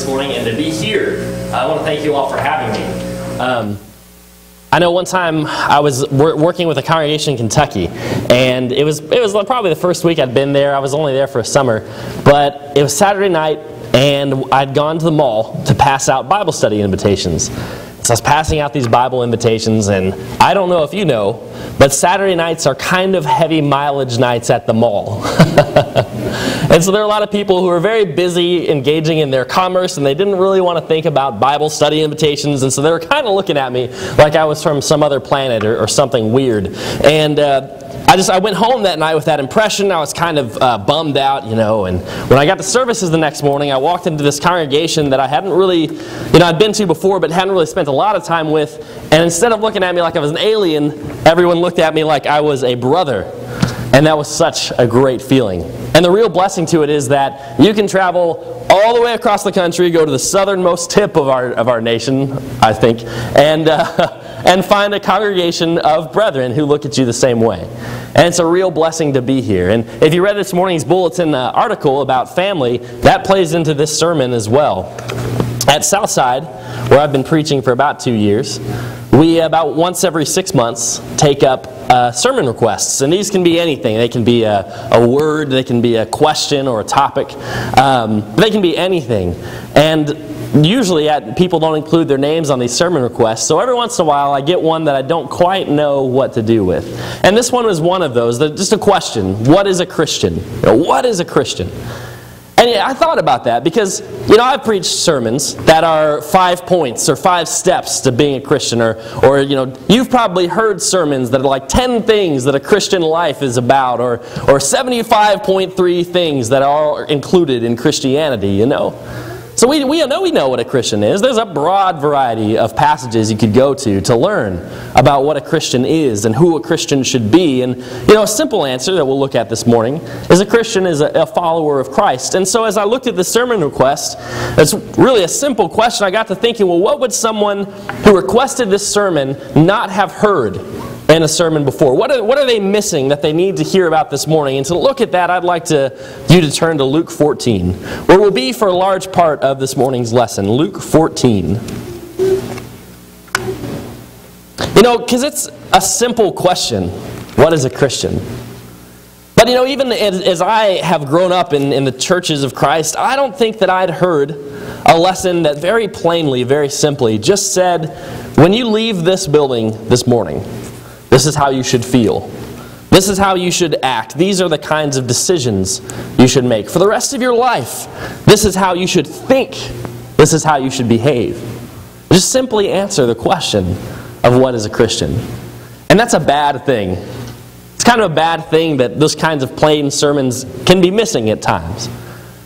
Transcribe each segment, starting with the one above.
this morning and to be here. I want to thank you all for having me. Um, I know one time I was wor- working with a congregation in Kentucky, and it was it was probably the first week I'd been there. I was only there for a summer, but it was Saturday night, and I'd gone to the mall to pass out Bible study invitations. So I was passing out these Bible invitations, and I don't know if you know, but Saturday nights are kind of heavy mileage nights at the mall. and so there are a lot of people who are very busy engaging in their commerce, and they didn't really want to think about Bible study invitations, and so they were kind of looking at me like I was from some other planet or, or something weird. And uh, I just I went home that night with that impression. I was kind of uh, bummed out, you know. And when I got to services the next morning, I walked into this congregation that I hadn't really, you know, I'd been to before, but hadn't really spent a lot of time with. And instead of looking at me like I was an alien, everyone looked at me like I was a brother. And that was such a great feeling. And the real blessing to it is that you can travel all the way across the country, go to the southernmost tip of our, of our nation, I think, and, uh, and find a congregation of brethren who look at you the same way. And it's a real blessing to be here. And if you read this morning's bulletin uh, article about family, that plays into this sermon as well. At Southside, where I've been preaching for about two years, we about once every six months take up uh, sermon requests. And these can be anything. They can be a, a word, they can be a question or a topic, um, they can be anything. And usually at, people don't include their names on these sermon requests. So every once in a while I get one that I don't quite know what to do with. And this one was one of those. Just a question What is a Christian? What is a Christian? And I thought about that because, you know, I've preached sermons that are five points or five steps to being a Christian. Or, or you know, you've probably heard sermons that are like 10 things that a Christian life is about, or, or 75.3 things that are included in Christianity, you know. So we, we know we know what a Christian is. There's a broad variety of passages you could go to to learn about what a Christian is and who a Christian should be. And you know, a simple answer that we'll look at this morning is a Christian is a, a follower of Christ. And so as I looked at the sermon request, it's really a simple question. I got to thinking, well, what would someone who requested this sermon not have heard? In a sermon before? What are, what are they missing that they need to hear about this morning? And to look at that, I'd like to, you to turn to Luke 14, where we'll be for a large part of this morning's lesson. Luke 14. You know, because it's a simple question what is a Christian? But you know, even as, as I have grown up in, in the churches of Christ, I don't think that I'd heard a lesson that very plainly, very simply, just said, when you leave this building this morning, this is how you should feel. This is how you should act. These are the kinds of decisions you should make. For the rest of your life, this is how you should think. This is how you should behave. Just simply answer the question of what is a Christian. And that's a bad thing. It's kind of a bad thing that those kinds of plain sermons can be missing at times.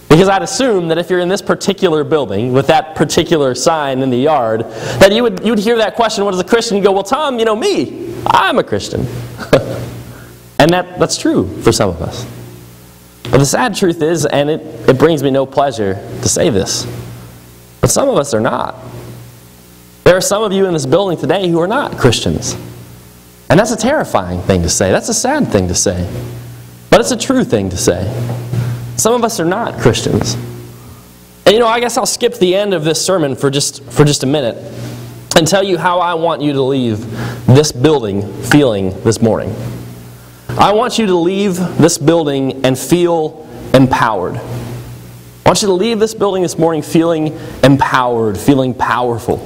Because I'd assume that if you're in this particular building with that particular sign in the yard, that you would, you would hear that question, what is a Christian? You go, well, Tom, you know me. I'm a Christian. and that, that's true for some of us. But the sad truth is, and it, it brings me no pleasure to say this, but some of us are not. There are some of you in this building today who are not Christians. And that's a terrifying thing to say. That's a sad thing to say. But it's a true thing to say. Some of us are not Christians. And you know, I guess I'll skip the end of this sermon for just, for just a minute and tell you how I want you to leave this building feeling this morning. I want you to leave this building and feel empowered. I want you to leave this building this morning feeling empowered, feeling powerful.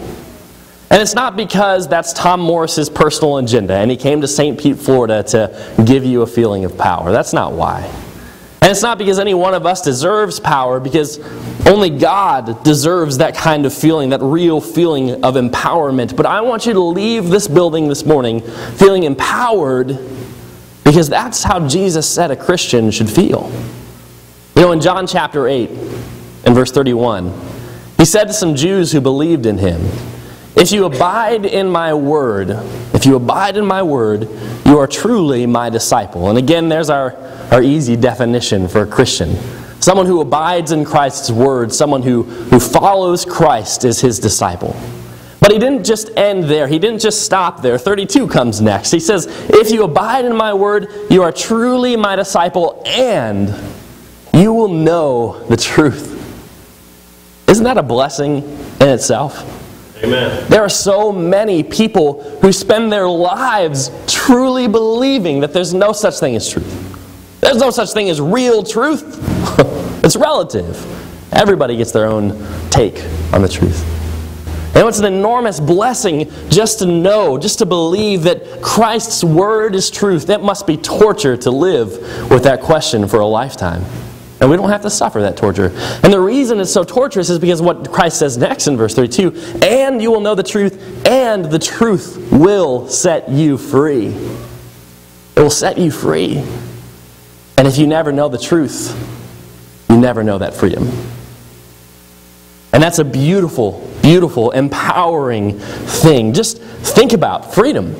And it's not because that's Tom Morris's personal agenda and he came to St. Pete, Florida to give you a feeling of power. That's not why. And it's not because any one of us deserves power, because only God deserves that kind of feeling, that real feeling of empowerment. But I want you to leave this building this morning feeling empowered because that's how Jesus said a Christian should feel. You know, in John chapter 8 and verse 31, he said to some Jews who believed in him, If you abide in my word, if you abide in my word, you are truly my disciple. And again, there's our our easy definition for a Christian. Someone who abides in Christ's word, someone who, who follows Christ as his disciple. But he didn't just end there. He didn't just stop there. 32 comes next. He says, If you abide in my word, you are truly my disciple, and you will know the truth. Isn't that a blessing in itself? Amen. There are so many people who spend their lives truly believing that there's no such thing as truth. There's no such thing as real truth. it's relative. Everybody gets their own take on the truth. And it's an enormous blessing just to know, just to believe that Christ's word is truth. That must be torture to live with that question for a lifetime. And we don't have to suffer that torture. And the reason it's so torturous is because what Christ says next in verse 32 and you will know the truth, and the truth will set you free. It will set you free. And if you never know the truth, you never know that freedom. And that's a beautiful, beautiful, empowering thing. Just think about freedom.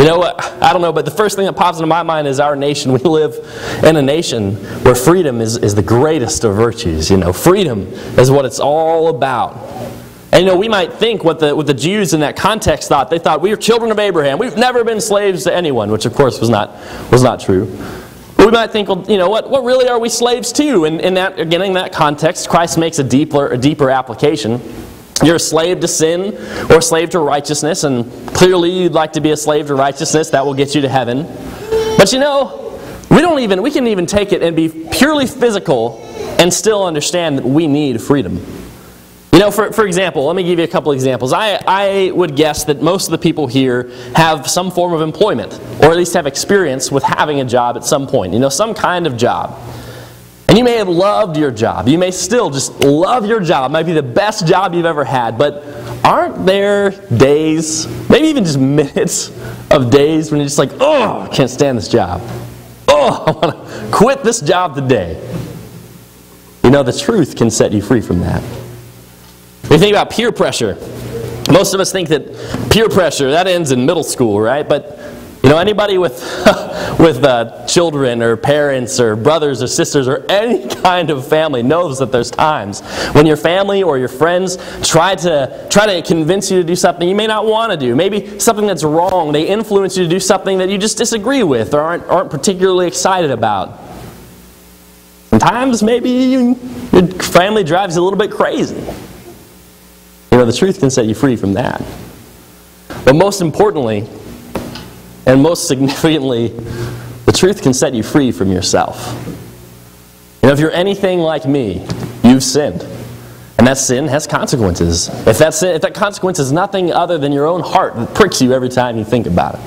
You know what? I don't know, but the first thing that pops into my mind is our nation. We live in a nation where freedom is, is the greatest of virtues. You know, freedom is what it's all about. And you know, we might think what the, what the Jews in that context thought. They thought, we are children of Abraham. We've never been slaves to anyone, which of course was not, was not true. But we might think, well, you know, what, what really are we slaves to? And in that, again, in that context, Christ makes a deeper, a deeper application. You're a slave to sin or a slave to righteousness, and clearly you'd like to be a slave to righteousness. That will get you to heaven. But you know, we don't even we can even take it and be purely physical and still understand that we need freedom. You know, for, for example, let me give you a couple examples. I, I would guess that most of the people here have some form of employment, or at least have experience with having a job at some point. You know, some kind of job. And you may have loved your job. You may still just love your job. It might be the best job you've ever had. But aren't there days, maybe even just minutes of days when you're just like, oh, I can't stand this job. Oh, I want to quit this job today. You know, the truth can set you free from that. When you think about peer pressure, most of us think that peer pressure, that ends in middle school, right? But you know, anybody with, with uh, children or parents or brothers or sisters or any kind of family knows that there's times when your family or your friends try to, try to convince you to do something you may not want to do. Maybe something that's wrong. They influence you to do something that you just disagree with or aren't, aren't particularly excited about. Sometimes maybe you, your family drives you a little bit crazy. You know, the truth can set you free from that. But most importantly, and most significantly, the truth can set you free from yourself. You know, if you're anything like me, you've sinned. And that sin has consequences. If that, sin, if that consequence is nothing other than your own heart that pricks you every time you think about it.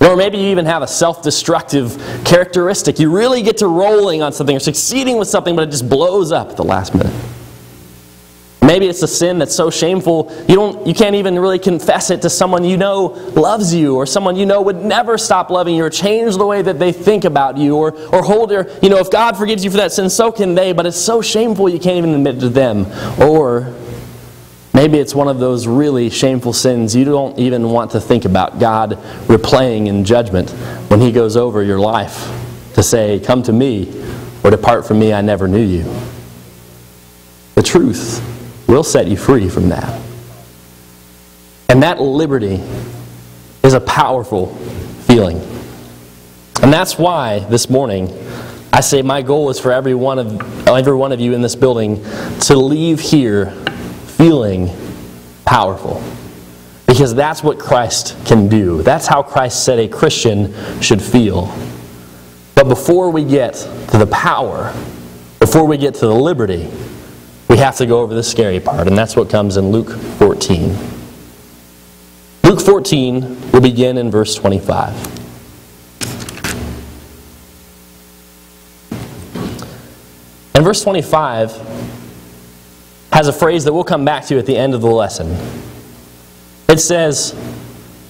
Or maybe you even have a self destructive characteristic. You really get to rolling on something or succeeding with something, but it just blows up at the last minute. Maybe it's a sin that's so shameful you don't you can't even really confess it to someone you know loves you or someone you know would never stop loving you or change the way that they think about you or or hold their you know if God forgives you for that sin so can they but it's so shameful you can't even admit it to them. Or maybe it's one of those really shameful sins you don't even want to think about God replaying in judgment when he goes over your life to say come to me or depart from me I never knew you. The truth will set you free from that. And that liberty is a powerful feeling. And that's why this morning I say my goal is for every one of every one of you in this building to leave here feeling powerful. Because that's what Christ can do. That's how Christ said a Christian should feel. But before we get to the power, before we get to the liberty, we have to go over the scary part, and that's what comes in Luke 14. Luke 14 will begin in verse 25. And verse 25 has a phrase that we'll come back to at the end of the lesson. It says,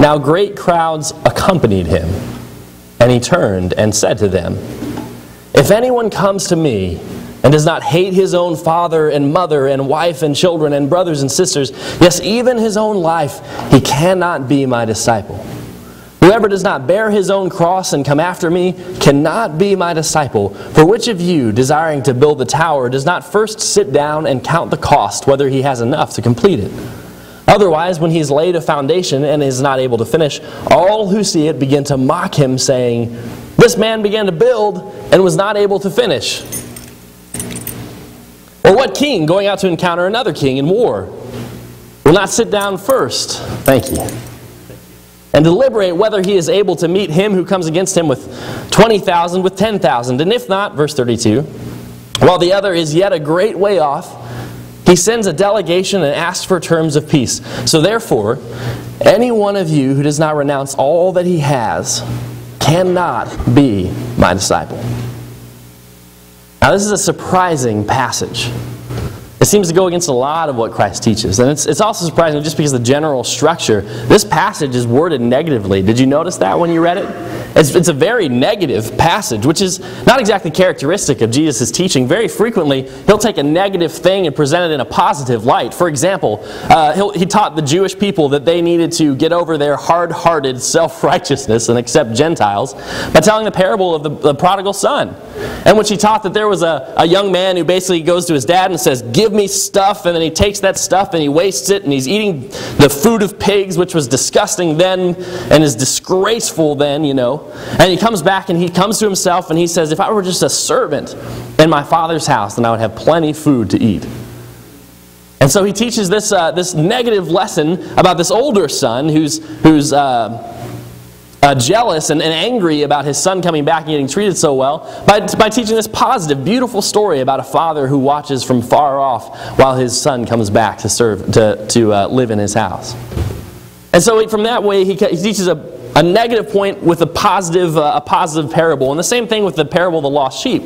Now great crowds accompanied him, and he turned and said to them, If anyone comes to me, and does not hate his own father and mother and wife and children and brothers and sisters, yes, even his own life, he cannot be my disciple. Whoever does not bear his own cross and come after me cannot be my disciple. For which of you, desiring to build the tower, does not first sit down and count the cost, whether he has enough to complete it? Otherwise, when he's laid a foundation and is not able to finish, all who see it begin to mock him, saying, This man began to build and was not able to finish. Or what king going out to encounter another king in war will not sit down first? Thank you. And deliberate whether he is able to meet him who comes against him with 20,000 with 10,000. And if not, verse 32, while the other is yet a great way off, he sends a delegation and asks for terms of peace. So therefore, any one of you who does not renounce all that he has cannot be my disciple. Now, this is a surprising passage. It seems to go against a lot of what Christ teaches. And it's, it's also surprising just because the general structure. This passage is worded negatively. Did you notice that when you read it? It's, it's a very negative passage, which is not exactly characteristic of Jesus' teaching. Very frequently, he'll take a negative thing and present it in a positive light. For example, uh, he taught the Jewish people that they needed to get over their hard hearted self righteousness and accept Gentiles by telling the parable of the, the prodigal son, in when she taught that there was a, a young man who basically goes to his dad and says, Give me stuff, and then he takes that stuff and he wastes it, and he's eating the food of pigs, which was disgusting then and is disgraceful then, you know. And he comes back and he comes to himself and he says, If I were just a servant in my father's house, then I would have plenty food to eat. And so he teaches this, uh, this negative lesson about this older son who's, who's uh, uh, jealous and, and, angry about his son coming back and getting treated so well by, by teaching this positive, beautiful story about a father who watches from far off while his son comes back to serve to, to uh, live in his house. And so from that way, he, he teaches a, a negative point with a positive, uh, a positive parable. And the same thing with the parable of the lost sheep.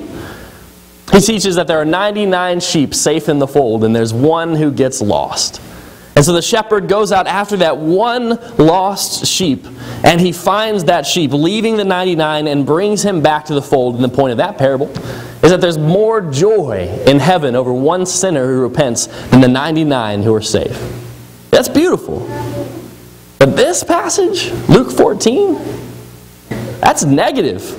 He teaches that there are 99 sheep safe in the fold, and there's one who gets lost. And so the shepherd goes out after that one lost sheep, and he finds that sheep, leaving the 99, and brings him back to the fold. And the point of that parable is that there's more joy in heaven over one sinner who repents than the 99 who are safe. That's beautiful. But this passage, Luke 14, that's negative.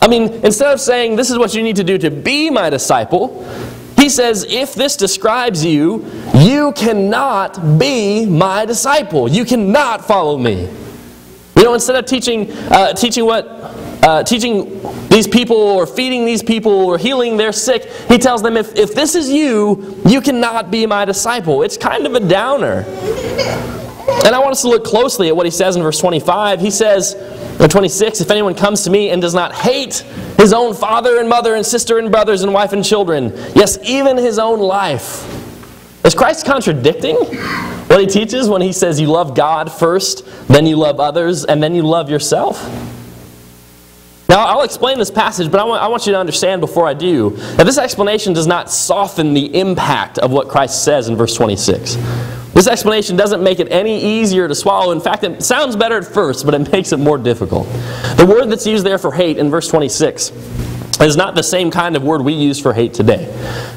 I mean, instead of saying this is what you need to do to be my disciple, he says, if this describes you, you cannot be my disciple. You cannot follow me. You know, instead of teaching, uh, teaching what, uh, teaching these people or feeding these people or healing their sick, he tells them, if, if this is you, you cannot be my disciple. It's kind of a downer. And I want us to look closely at what he says in verse 25. He says, in 26, if anyone comes to me and does not hate his own father and mother and sister and brothers and wife and children, yes, even his own life. Is Christ contradicting what he teaches when he says you love God first, then you love others, and then you love yourself? Now, I'll explain this passage, but I want, I want, you to understand before I do that this explanation does not soften the impact of what Christ says in verse 26. This explanation doesn't make it any easier to swallow. In fact, it sounds better at first, but it makes it more difficult. The word that's used there for hate in verse 26 is not the same kind of word we use for hate today.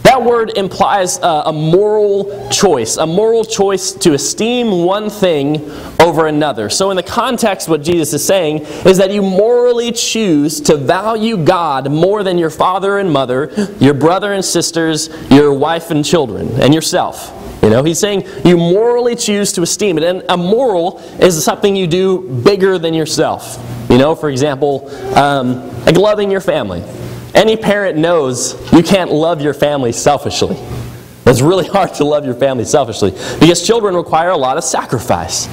That word implies uh, a moral choice, a moral choice to esteem one thing over another. So, in the context, what Jesus is saying is that you morally choose to value God more than your father and mother, your brother and sisters, your wife and children, and yourself. You know, he's saying you morally choose to esteem it. And a moral is something you do bigger than yourself. You know, for example, um, like loving your family. Any parent knows you can't love your family selfishly. It's really hard to love your family selfishly because children require a lot of sacrifice.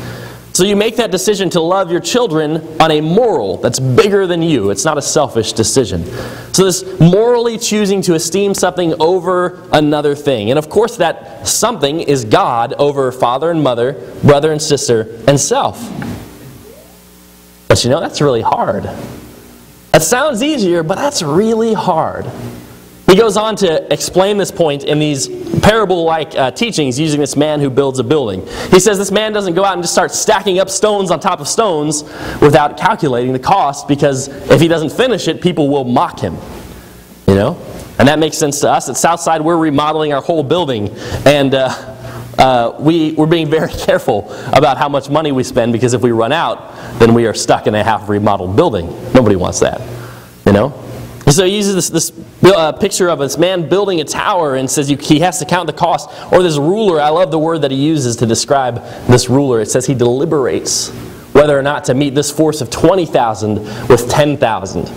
So you make that decision to love your children on a moral that's bigger than you. It's not a selfish decision. So this morally choosing to esteem something over another thing. And of course, that something is God over father and mother, brother and sister, and self. But you know, that's really hard. That sounds easier, but that's really hard. He goes on to explain this point in these parable like uh, teachings using this man who builds a building. He says this man doesn't go out and just start stacking up stones on top of stones without calculating the cost because if he doesn't finish it, people will mock him. You know? And that makes sense to us. At Southside, we're remodeling our whole building. And. Uh, uh, we, we're being very careful about how much money we spend because if we run out, then we are stuck in a half remodeled building. Nobody wants that, you know? So he uses this, this uh, picture of this man building a tower and says you, he has to count the cost. Or this ruler, I love the word that he uses to describe this ruler. It says he deliberates whether or not to meet this force of 20,000 with 10,000.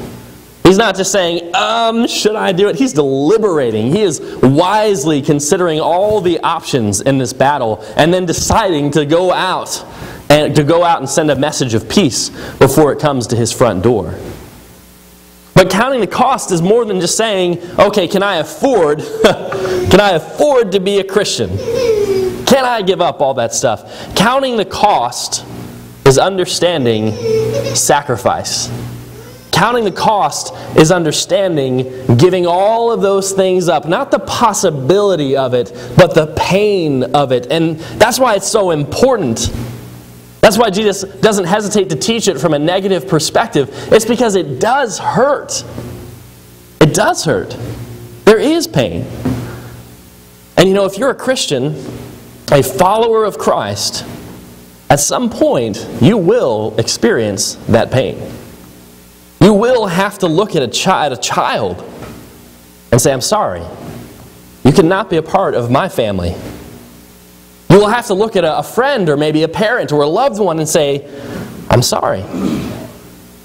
He's not just saying um, should I do it? He's deliberating. He is wisely considering all the options in this battle and then deciding to go out and to go out and send a message of peace before it comes to his front door. But counting the cost is more than just saying, okay, can I afford can I afford to be a Christian? Can I give up all that stuff? Counting the cost is understanding sacrifice. Counting the cost is understanding giving all of those things up. Not the possibility of it, but the pain of it. And that's why it's so important. That's why Jesus doesn't hesitate to teach it from a negative perspective. It's because it does hurt. It does hurt. There is pain. And you know, if you're a Christian, a follower of Christ, at some point you will experience that pain. You will have to look at a, chi- at a child and say, I'm sorry. You cannot be a part of my family. You will have to look at a, friend or maybe a parent or a loved one and say, I'm sorry.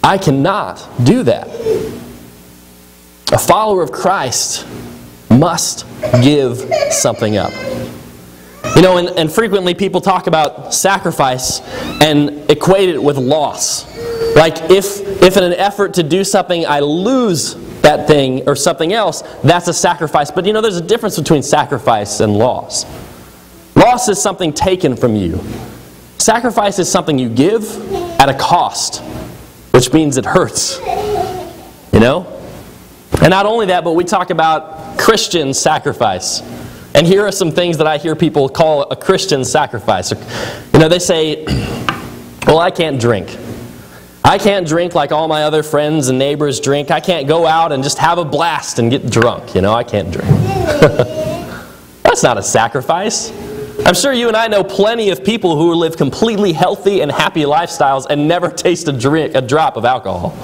I cannot do that. A follower of Christ must give something up. You know, and, and, frequently people talk about sacrifice and equate it with loss. Like if, if in an effort to do something I lose that thing or something else, that's a sacrifice. But you know, there's a difference between sacrifice and loss. Loss is something taken from you. Sacrifice is something you give at a cost, which means it hurts. You know? And not only that, but we talk about Christian sacrifice. And here are some things that I hear people call a Christian sacrifice. You know, they say, well, I can't drink. I can't drink like all my other friends and neighbors drink. I can't go out and just have a blast and get drunk. You know, I can't drink. That's not a sacrifice. I'm sure you and I know plenty of people who live completely healthy and happy lifestyles and never taste a, drink, a drop of alcohol.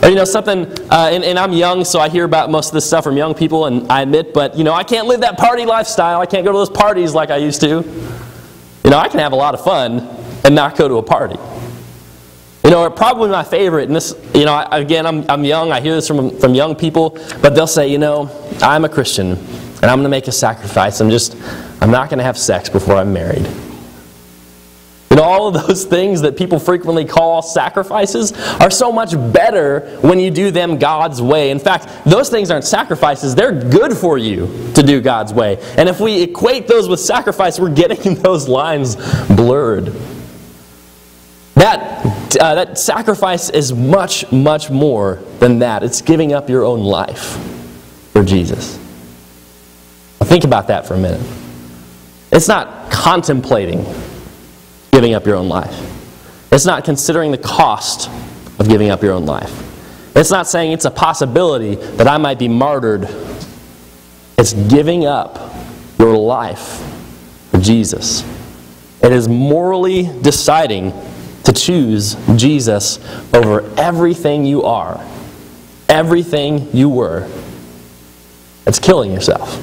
Or, you know, something, uh, and, and, I'm young, so I hear about most of this stuff from young people, and I admit, but, you know, I can't live that party lifestyle. I can't go to those parties like I used to. You know, I can have a lot of fun and not go to a party. You know, probably my favorite, and this, you know, again, I'm, I'm young, I hear this from, from young people, but they'll say, you know, I'm a Christian, and I'm going to make a sacrifice. I'm just, I'm not going to have sex before I'm married. And all of those things that people frequently call sacrifices are so much better when you do them God's way. In fact, those things aren't sacrifices, they're good for you to do God's way. And if we equate those with sacrifice, we're getting those lines blurred. That, uh, that sacrifice is much, much more than that. It's giving up your own life for Jesus. Think about that for a minute. It's not contemplating giving up your own life. It's not considering the cost of giving up your own life. It's not saying it's a possibility that I might be martyred. It's giving up your life for Jesus. It is morally deciding to choose Jesus over everything you are, everything you were. It's killing yourself.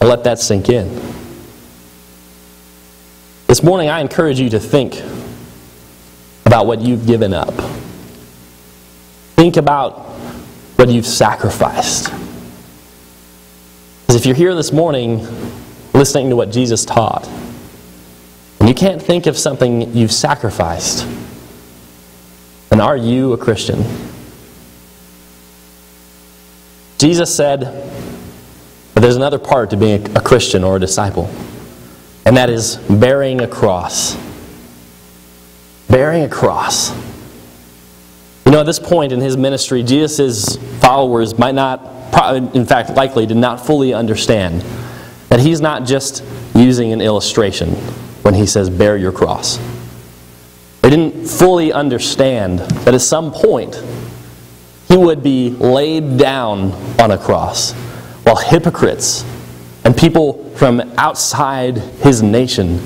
Let that sink in. This morning, I encourage you to think about what you've given up. Think about what you've sacrificed. Because if you're here this morning listening to what Jesus taught, and you can't think of something you've sacrificed, then are you a Christian? Jesus said, but there's another part to being a Christian or a disciple, and that is bearing a cross. Bearing a cross. You know, at this point in his ministry, Jesus' followers might not, in fact, likely did not fully understand that he's not just using an illustration when he says, Bear your cross. They didn't fully understand that at some point he would be laid down on a cross while hypocrites and people from outside his nation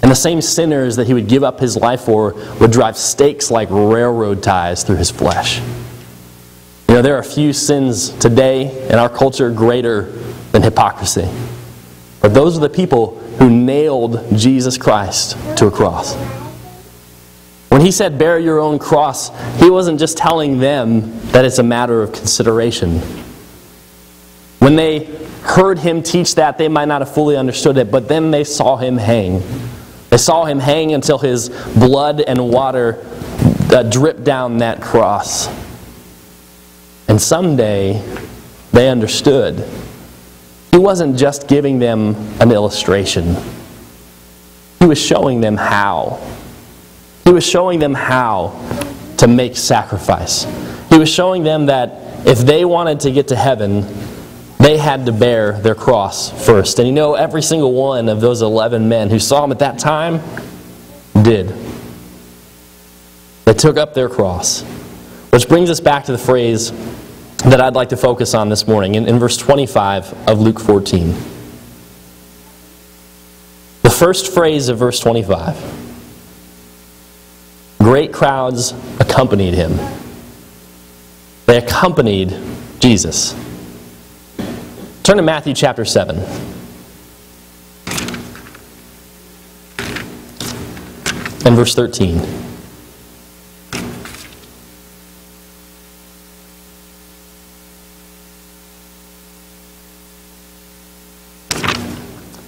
and the same sinners that he would give up his life for would drive stakes like railroad ties through his flesh. You know, there are a few sins today in our culture greater than hypocrisy. But those are the people who nailed Jesus Christ to a cross. When he said, bear your own cross, he wasn't just telling them that it's a matter of consideration. When they heard him teach that, they might not have fully understood it, but then they saw him hang. They saw him hang until his blood and water uh, dripped down that cross. And someday they understood. He wasn't just giving them an illustration, he was showing them how. He was showing them how to make sacrifice. He was showing them that if they wanted to get to heaven, they had to bear their cross first. And you know, every single one of those 11 men who saw him at that time did. They took up their cross. Which brings us back to the phrase that I'd like to focus on this morning in, in verse 25 of Luke 14. The first phrase of verse 25 Great crowds accompanied him. They accompanied Jesus. Turn to Matthew chapter 7. And verse 13.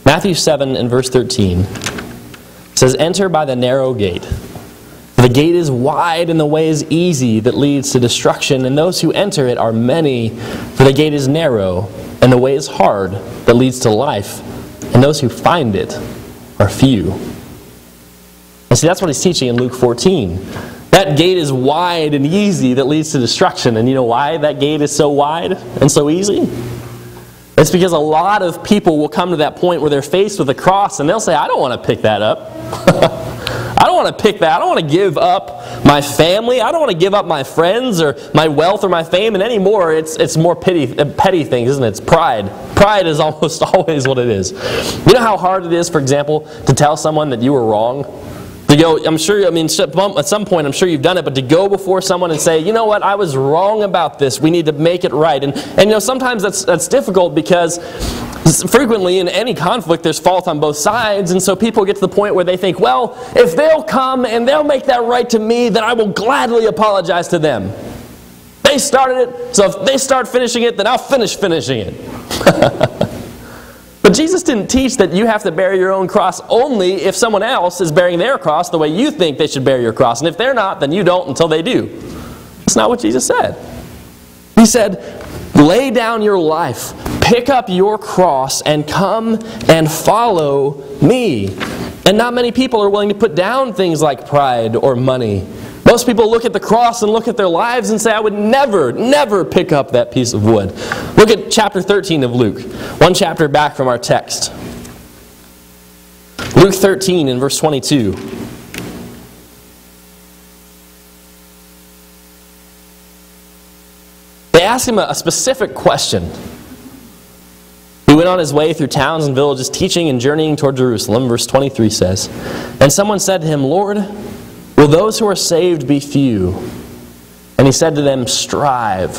Matthew 7 and verse 13 says, Enter by the narrow gate. The gate is wide and the way is easy that leads to destruction, and those who enter it are many. For the gate is narrow and the way is hard that leads to life, and those who find it are few. And see, that's what he's teaching in Luke 14. That gate is wide and easy that leads to destruction. And you know why that gate is so wide and so easy? It's because a lot of people will come to that point where they're faced with a cross and they'll say, I don't want to pick that up. I don't want to pick that. I don't want to give up my family. I don't want to give up my friends or my wealth or my fame. And anymore, it's, it's more petty, petty things, isn't it? It's pride. Pride is almost always what it is. You know how hard it is, for example, to tell someone that you were wrong? To go, I'm sure, I mean, at some point, I'm sure you've done it, but to go before someone and say, you know what, I was wrong about this. We need to make it right. And, and you know, sometimes that's, that's difficult because frequently in any conflict there's fault on both sides and so people get to the point where they think well if they'll come and they'll make that right to me then i will gladly apologize to them. They started it so if they start finishing it then i'll finish finishing it. But jesus didn't teach that you have to bear your own cross only if someone else is bearing their cross the way you think they should bear your cross and if they're not then you don't until they do. That's not what jesus said. He said lay down your life Pick up your cross and come and follow me. And not many people are willing to put down things like pride or money. Most people look at the cross and look at their lives and say, I would never, never pick up that piece of wood. Look at chapter 13 of Luke, one chapter back from our text. Luke 13 and verse 22. They ask him a specific question. Went on his way through towns and villages, teaching and journeying toward Jerusalem. Verse 23 says, And someone said to him, Lord, will those who are saved be few? And he said to them, Strive.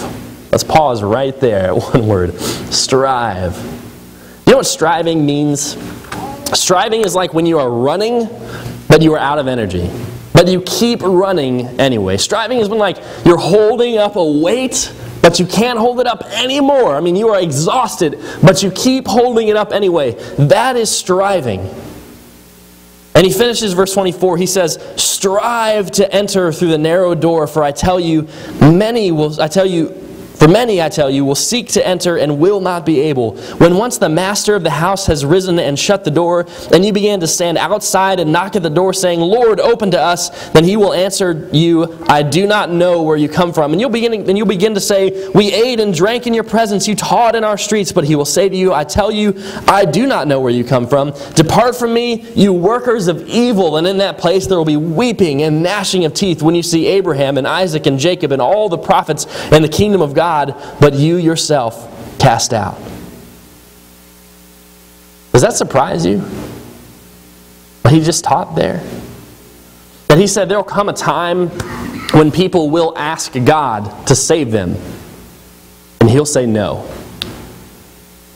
Let's pause right there at one word strive. You know what striving means? Striving is like when you are running, but you are out of energy. But you keep running anyway. Striving is when like you're holding up a weight but you can't hold it up anymore. I mean, you are exhausted, but you keep holding it up anyway. That is striving. And he finishes verse 24. He says, Strive to enter through the narrow door, for I tell you, many will, I tell you, for many, I tell you, will seek to enter and will not be able. When once the master of the house has risen and shut the door, and you begin to stand outside and knock at the door, saying, Lord, open to us, then he will answer you, I do not know where you come from. And you'll begin, and you'll begin to say, We ate and drank in your presence, you taught in our streets. But he will say to you, I tell you, I do not know where you come from. Depart from me, you workers of evil. And in that place there will be weeping and gnashing of teeth when you see Abraham and Isaac and Jacob and all the prophets and the kingdom of God God, but you yourself cast out. Does that surprise you? What he just taught there? That he said there will come a time when people will ask God to save them, and he'll say no.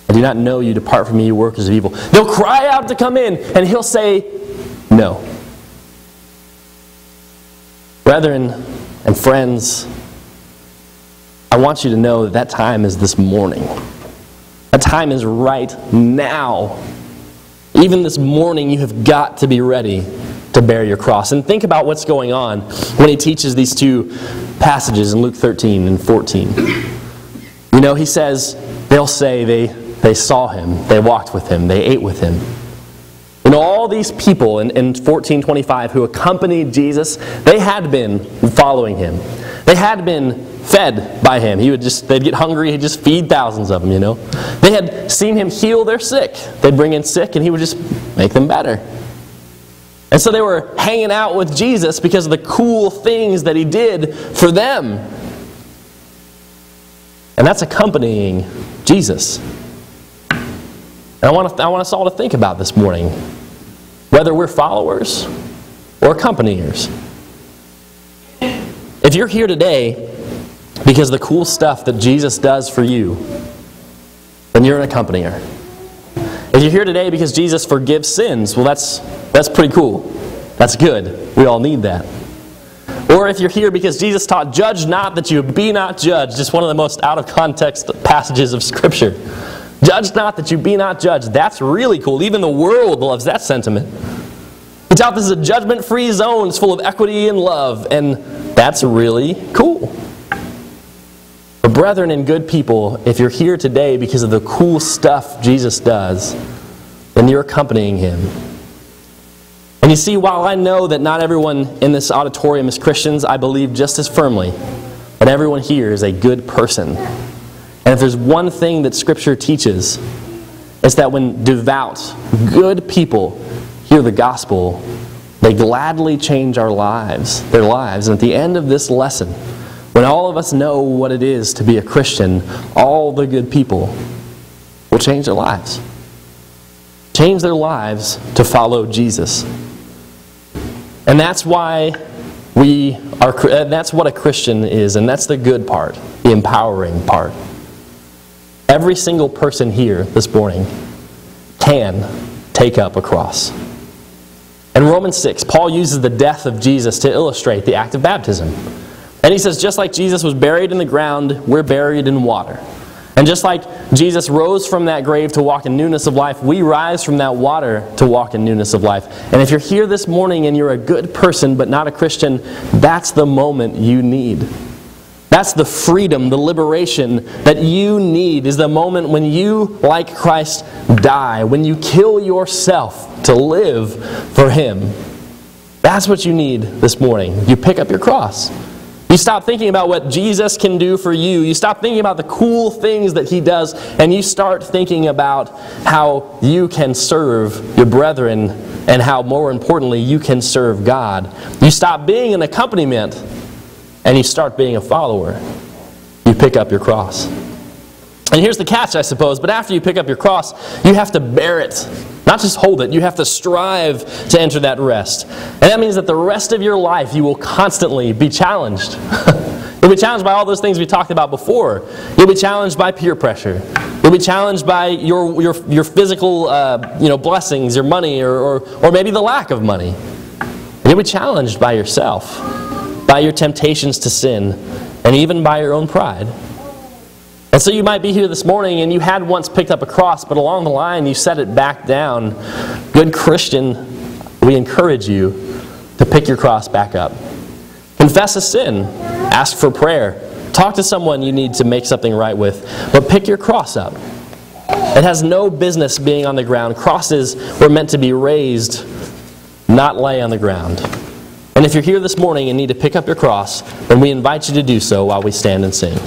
I do not know you, depart from me, you workers of evil. They'll cry out to come in, and he'll say no. Brethren and friends, I want you to know that that time is this morning. That time is right now. Even this morning, you have got to be ready to bear your cross. And think about what's going on when he teaches these two passages in Luke 13 and 14. You know, he says, they'll say they, they saw him, they walked with him, they ate with him. And all these people in, in 1425 who accompanied Jesus, they had been following him. They had been fed by him. He would just they'd get hungry, he'd just feed thousands of them, you know. They had seen him heal their sick. They'd bring in sick and he would just make them better. And so they were hanging out with Jesus because of the cool things that he did for them. And that's accompanying Jesus. And I want, to, I want us all to think about this morning whether we're followers or accompaniers. If you're here today because the cool stuff that Jesus does for you, then you're an accompanier. If you're here today because Jesus forgives sins, well, that's, that's pretty cool. That's good. We all need that. Or if you're here because Jesus taught, judge not that you be not judged, just one of the most out of context passages of Scripture. Judge not that you be not judged. That's really cool. Even the world loves that sentiment. He taught this is a judgment free zone. It's full of equity and love. And that's really cool. But, brethren and good people, if you're here today because of the cool stuff Jesus does, then you're accompanying him. And you see, while I know that not everyone in this auditorium is Christians, I believe just as firmly that everyone here is a good person and if there's one thing that Scripture teaches, it's that when devout, good people hear the gospel, they gladly change our lives, their lives. And at the end of this lesson, when all of us know what it is to be a Christian, all the good people will change their lives. Change their lives to follow Jesus. And that's why we are, that's what a Christian is, and that's the good part, the empowering part. Every single person here this morning can take up a cross. In Romans 6, Paul uses the death of Jesus to illustrate the act of baptism. And he says, just like Jesus was buried in the ground, we're buried in water. And just like Jesus rose from that grave to walk in newness of life, we rise from that water to walk in newness of life. And if you're here this morning and you're a good person but not a Christian, that's the moment you need. That's the freedom, the liberation that you need is the moment when you, like Christ, die, when you kill yourself to live for Him. That's what you need this morning. You pick up your cross. You stop thinking about what Jesus can do for you. You stop thinking about the cool things that He does, and you start thinking about how you can serve your brethren and how, more importantly, you can serve God. You stop being an accompaniment and you start being a follower, you pick up your cross. And here's the catch, I suppose, but after you pick up your cross, you have to bear it. Not just hold it, you have to strive to enter that rest. And that means that the rest of your life you will constantly be challenged. You'll be challenged by all those things we talked about before. You'll be challenged by peer pressure. You'll be challenged by your, your, your physical uh, you know, blessings, your money, or, or, or maybe the lack of money. And you'll be challenged by yourself by your temptations to sin, and even by your own pride. And so you might be here this morning and you had once picked up a cross, but along the line you set it back down. Good Christian, we encourage you to pick your cross back up. Confess a sin, ask for prayer, talk to someone you need to make something right with, but pick your cross up. It has no business being on the ground. Crosses were meant to be raised, not lay on the ground. And if you're here this morning and need to pick up your cross, then we invite you to do so while we stand and sing.